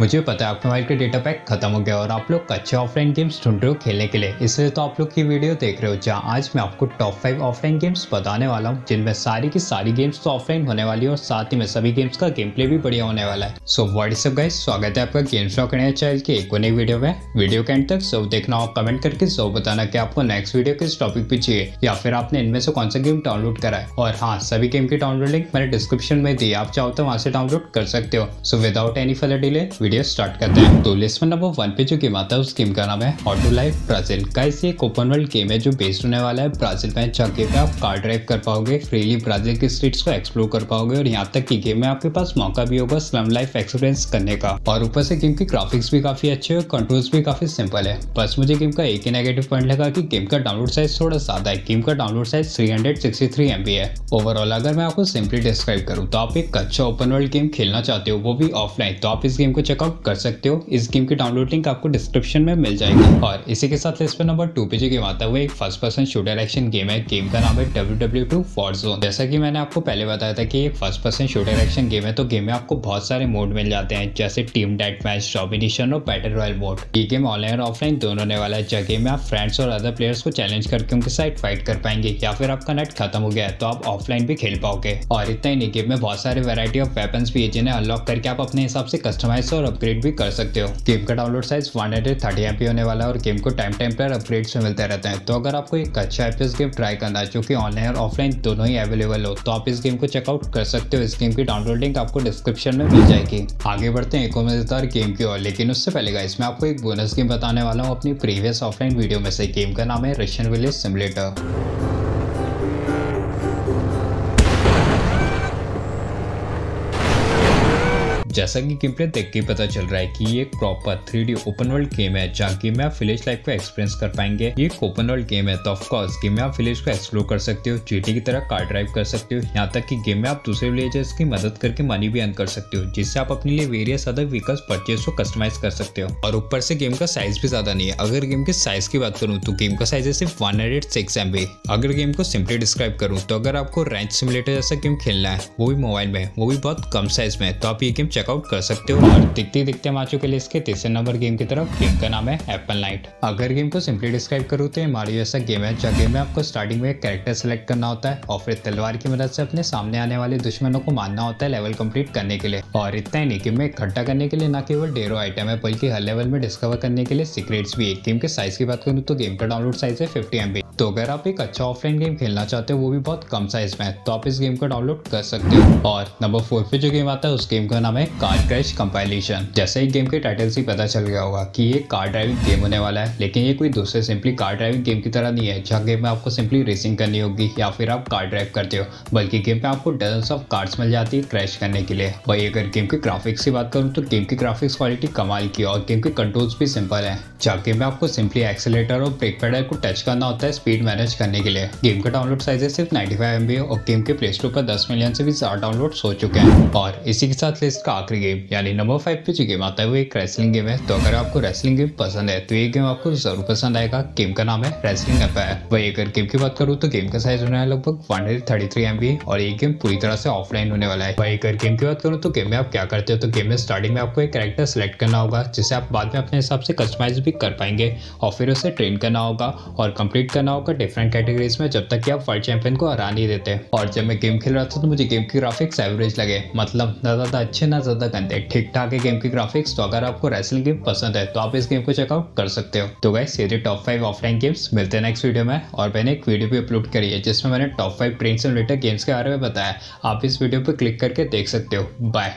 मुझे पता है आपके मोबाइल का डेटा पैक खत्म हो गया और आप लोग अच्छे ऑफलाइन गेम्स ढूंढ रहे हो खेलने के लिए। इसलिए तो आप लोग की वीडियो देख रहे हो, जहाँ आज मैं आपको टॉप फाइव ऑफलाइन गेम्स बताने वाला हूँ, जिनमें सारी की सारी गेम्स तो ऑफलाइन होने वाली है और साथ ही में सभी गेम्स का गेम प्ले भी बढ़िया होने वाला है। सो व्हाट्सअप गाइस स्वागत है आपका गेम्स रॉक चैनल के एक नई वीडियो में। वीडियो के एंड तक सब देखना और कमेंट करके सब बताना की आपको नेक्स्ट वीडियो किस टॉपिक पे चाहिए, या फिर आपने इनमें से कौन सा गेम डाउनलोड करा है। और हाँ सभी गेम की डाउनलोड लिंक मैंने डिस्क्रिप्शन में दी आप चाहो तो वहाँ से डाउनलोड कर सकते हो। So without any further delay video start करते हैं। तो लिस्ट में नंबर वन पे जो गेम आता है, उस गेम का नाम है ऑटो लाइफ ब्राज़ील का इसे एक ओपन वर्ल्ड गेम है जो बेस्ड होने वाला है ब्राज़ील में। गेम आप कार ड्राइव कर पाओगे फ्रीली ब्राज़ील की स्ट्रीट्स को एक्सप्लोर कर पाओगे और यहाँ तक की गेम में आपके पास मौका भी होगा स्लम लाइफ एक्सपीरियंस करने का। और ऊपर से गेम की ग्राफिक्स भी काफ़ी अच्छे और कंट्रोल्स भी काफ़ी सिंपल है। बस मुझे गेम का एक ही नेगेटिव पॉइंट लगा कि गेम का डाउनलोड साइज़ थोड़ा ज़्यादा है। गेम का डाउनलोड साइज़ 363 एमबी है। ओवरऑल अगर मैं आपको सिंपली डिस्क्राइब करूँ तो आप एक अच्छा ओपन वर्ल्ड गेम खेलना चाहते हो, वो भी ऑफलाइन तो आप इस गेम को चेकआउट कर सकते हो। इस गेम की डाउनलोड लिंक आपको डिस्क्रिप्शन में मिल जाएगी। और इसी के साथ लिस्ट पे नंबर टू पे जो गेम आता है एक first person shooter action game है। गेम का नाम है W W two for zone जैसा कि मैंने आपको पहले बताया था कि एक first person shooter action game है तो गेम में आपको बहुत सारे मोड मिल जाते हैं, जैसे टीम डेट मैच डॉमिनेशन और बैटल रॉयल मोड ये गेम ऑनलाइन और ऑफलाइन दोनों होने वाला है जगह में आप फ्रेंड्स और अदर प्लेयर्स को चैलेंज करके उनके साथ फाइट कर पाएँगे, या फिर आपका नेट खत्म हो गया है तो आप ऑफलाइन भी खेल पाओगे। और इतना ही नहीं गेम में बहुत सारे वेराइटी ऑफ़ वेपन्स भी है, जिन्हें अनलॉक करके आप अपने हिसाब से कस्टमाइज और अपग्रेड भी कर सकते हो। गेम का download size one hundred thirty M होने वाला है और गेम को टाइम टाइम पर अपग्रेड्स में मिलते रहते हैं। तो अगर आपको एक अच्छा एफ़ गेम ट्राई करना है, जो कि ऑनलाइन और ऑफलाइन दोनों ही अवेलेबल हो तो आप इस गेम को चेकआउट कर सकते हो। इस गेम की डाउनलोड लिंक आपको डिस्क्रिप्शन में मिल जाएगी। आगे बढ़ते हैं एक और मज़ेदार गेम की ओर, लेकिन उससे पहले का इसमें आपको एक बोनस गेम बताने वाला हूँ अपनी प्रीवियस ऑफलाइन वीडियो में से। गेम का नाम है रशियन विलेज सिमुलेटर जैसा कि गेम प्ले देख के पता चल रहा है कि ये proper three open world game है, जहाँ गेम में आप लाइफ को एक्सपीरियंस कर पाएँगे। ये एक ओपन वर्ल्ड गेम है तो ऑफकोर्स गेम में आप विलेज को एक्सप्लोर कर सकते हो चीटी की तरह कार ड्राइव कर सकते हो। यहाँ तक कि गेम में आप दूसरे विलेजर्स की मदद करके मनी भी अर्न कर सकते हो, जिससे आप अपने लिए वेरियस अदर व्हीकल्स परचेज को कस्टमाइज कर सकते हो। और ऊपर से गेम का साइज़ भी ज़्यादा नहीं है। अगर गेम के साइज़ की बात करूँ तो गेम का साइज़ है सिर्फ़ वन हंड्रेड सिक्स एम अगर गेम को सिंपली डिस्क्राइब करूँ तो अगर आपको रेंच सिमुलेटर जैसा गेम खेलना है, वो भी मोबाइल में वो भी बहुत कम साइज़ में तो आप ये गेम चेकआउट कर सकते हो और दिखते दिखते हम आ चुके हैं इसके तीसरे नंबर गेम की तरफ़ गेम का नाम है एप्पल नाइट अगर गेम को सिंपली डिस्क्राइब करूँ तो मारियो ऐसा गेम है, जहाँ गेम में आपको स्टार्टिंग में एक कैरेक्टर सेलेक्ट करना होता है और फिर तलवार की मदद से अपने सामने आने वाले दुश्मनों को मारना होता है लेवल कंप्लीट करने के लिए। और इतना ही नहीं गेम में इकट्ठा करने के लिए न केवल डेरो आइटम है, बल्कि हर लेवल में डिस्कवर करने के लिए सीक्रेट्स भी। है गेम के साइज़ की बात करूँ तो गेम का डाउनलोड साइज़ है फिफ्टी एम तो अगर आप एक अच्छा ऑफलाइन गेम खेलना चाहते हो, वो भी बहुत कम साइज़ में है तो आप इस गेम को डाउनलोड कर सकते हो। और नंबर फोर पे जो गेम आता है, उस गेम का नाम है कार क्रैश कंपाइलेशन जैसे ही गेम के टाइटल से पता चल गया होगा कि ये कार ड्राइविंग गेम होने वाला है, लेकिन ये कोई दूसरे सिंपली कार ड्राइविंग गेम की तरह नहीं है, जहाँ गेम में आपको सिंपली रेसिंग करनी होगी या फिर आप कार ड्राइव करते हो, बल्कि गेम में आपको डजन ऑफ़ कार्ड्स मिल जाती है क्रैश करने के लिए। वही अगर गेम की ग्राफिक्स की बात करूँ तो गेम की ग्राफिक्स क्वालिटी कमाल की और गेम के कंट्रोल्स भी सिंपल है। जहाँ गेम में आपको सिंपली एक्सेलेटर और ब्रेक पेडल को टच करना होता है स्पीड मैनेज करने के लिए। गेम का डाउनलोड साइज़ है सिर्फ़ 95 फाइव और गेम के प्ले स्टोर पर 10 मिलियन से भी ज़्यादा डाउनलोड हो चुके हैं। और इसी के साथ लिस्ट का आखिरी गेम यानी नंबर फाइव पे जो गेम आता है वो एक रेसलिंग गेम है। तो अगर आपको रेसलिंग गेम पसंद है तो ये गेम आपको ज़रूर पसंद आएगा। गेम का नाम है रेसलिंग एम्पायर वही अगर गेम की बात करूँ तो गेम का साइज़ होने वाला लगभग वन थर्टी थ्री एम और ये गेम पूरी तरह से ऑफलाइन होने वाला है। वही अगर गेम की बात करूँ तो गेम में आप क्या करते हो तो गेम में स्टार्टिंग में आपको एक कैरेक्टर सेलेक्ट करना होगा, जिसे आप बाद में अपने हिसाब से कस्टमाइज भी कर पाएँगे और फिर उसे ट्रेन करना होगा और कंप्लीट करना होगा डिफरेंट कैटेगरीज में जब तक कि आप वर्ल्ड चैंपियन को हरा नहीं देते। और जब मैं गेम खेल रहा था तो मुझे गेम की ग्राफिक्स एवरेज लगे। मतलब ना ज़्यादा अच्छे, ना ज़्यादा गंदे। ठीक ठाक है गेम की ग्राफिक्स तो अगर आपको रेसलिंग गेम पसंद है तो आप इस गेम को चेकआउट कर सकते हो। तो गाइस सीधे टॉप फाइव ऑफलाइन गेम्स मिलते हैं नेक्स्ट वीडियो में। और मैंने एक वीडियो भी अपलोड करी है, जिसमें मैंने टॉप फाइव ट्रेन से रिलेटेड गेम्स के बारे में बताया। आप इस वीडियो पर क्लिक करके देख सकते हो। बाय